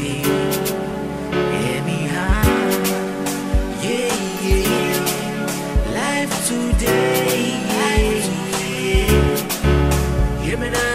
today. Life today. Life today. Hear me now.